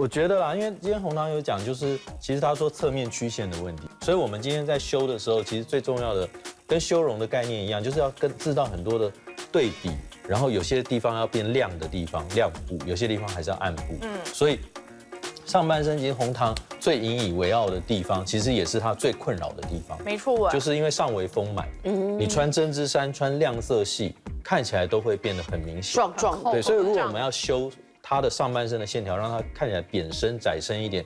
我觉得啦，因为今天红糖有讲，就是其实他说侧面曲线的问题，所以我们今天在修的时候，其实最重要的跟修容的概念一样，就是要跟制造很多的对比，然后有些地方要变亮的地方亮部，有些地方还是要暗部。嗯，所以上半身其实红糖最引以为傲的地方，其实也是它最困扰的地方。没错啊，就是因为上围丰满，嗯你穿针织衫、穿亮色系，看起来都会变得很明显。壮壮对，所以如果我们要修它的上半身的线条，让它看起来扁身、窄身一点，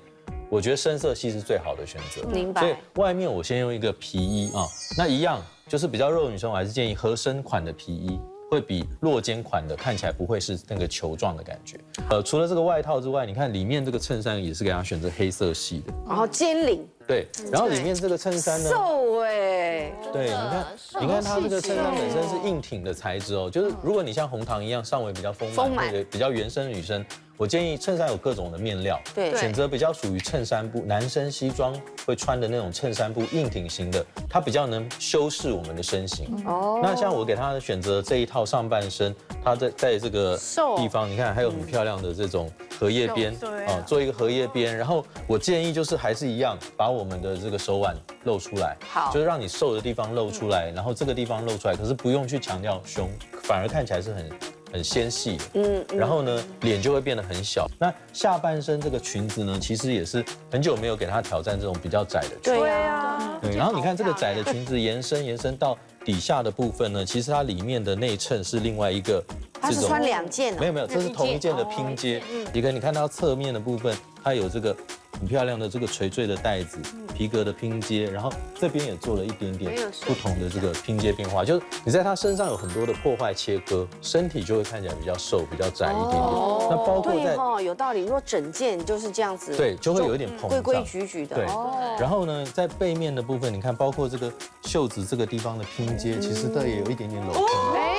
我觉得深色系是最好的选择。明白所以外面我先用一个皮衣啊，那一样就是比较肉的女生，我还是建议合身款的皮衣。会比落肩款的看起来不会是那个球状的感觉。呃，除了这个外套之外，你看里面这个衬衫也是给他选择黑色系的。然后尖领对，然后里面这个衬衫呢，瘦哎，对，你看，你看它这个衬衫本身是硬挺的材质哦，就是如果你像红糖一样上围比较丰满或者比较原生的女生，我建议衬衫有各种的面料，对选择比较属于衬衫布，男生西装会穿的那种衬衫布硬挺型的，它比较能修饰我们的身形。哦，那像我给他选择这一套上半身，它在在这个瘦地方，你看还有很漂亮的这种荷叶边，对啊，做一个荷叶边，然后我建议就是还是一样，把我们的这个手腕露出来，好。就是让你瘦的地方露出来，然后这个地方露出来，可是不用去强调胸，反而看起来是很很纤细的，嗯，然后呢，脸就会变得很小。那下半身这个裙子呢，其实也是很久没有给她挑战这种比较窄的裙子，对啊，对，然后你看这个窄的裙子延伸延伸到底下的部分呢，其实它里面的内衬是另外一个他是穿两件哦，没有没有，这是同一件的拼接。一个你看到侧面的部分，它有这个很漂亮的这个垂坠的带子，皮革的拼接，然后这边也做了一点点不同的这个拼接变化，就是你在它身上有很多的破坏切割，身体就会看起来比较瘦、比较窄一点点。那包括在对哦，有道理。如果整件就是这样子，对就会有一点膨胀规规矩矩的对哦。，然后呢，在背面的部分，你看包括这个袖子这个地方的拼接，其实这也有一点点镂空。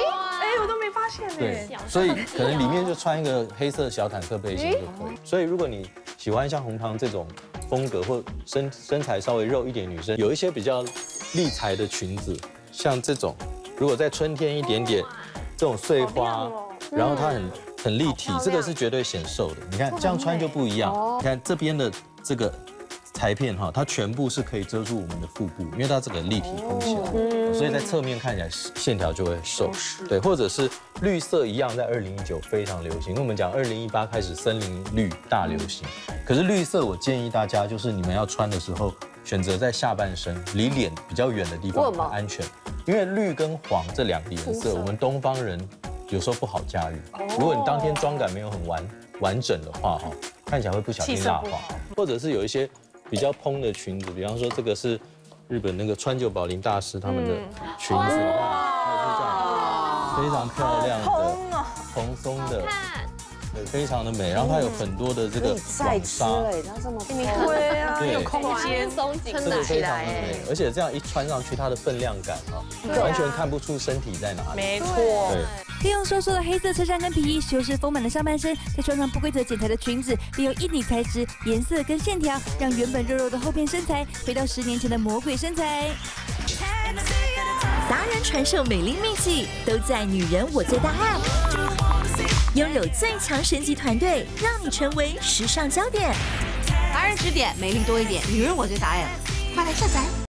对，所以可能里面就穿一个黑色小坦克背心就可以。所以如果你喜欢像红糖这种风格，或身身材稍微肉一点女生，有一些比较立裁的裙子，像这种，如果在春天一点点这种碎花，然后它很很立体，这个是绝对显瘦的。你看这样穿就不一样。你看这边的这个。裁片哈，它全部是可以遮住我们的腹部，因为它这个立体空起来，所以在侧面看起来线条就会瘦。对，或者是绿色一样，在二零一九非常流行。因为我们讲二零一八开始森林绿大流行，可是绿色我建议大家就是你们要穿的时候，选择在下半身离脸比较远的地方安全，因为绿跟黄这两个颜色，我们东方人有时候不好驾驭。如果你当天妆感没有很完完整的话，哈，看起来会不小心蜡黄，或者是有一些比较蓬的裙子，比方说这个是日本那个川久保玲大师他们的裙子，它也是这样，非常漂亮的蓬松的，对，非常的美。然后它有很多的这个网纱，哎，它这么厚对啊，有空间，松紧这个非常的美，而且这样一穿上去，它的分量感啊，完全看不出身体在哪里。没错。对。利用收缩的黑色衬衫跟皮衣修饰丰满的上半身，再穿上不规则剪裁的裙子，利用一体材质、颜色跟线条，让原本肉肉的后片身材回到十年前的魔鬼身材。传授美丽秘籍，都在《女人我最大 App》，拥有最强神级团队，让你成为时尚焦点。达人指点，美丽多一点，女人我最大 app，快来下载。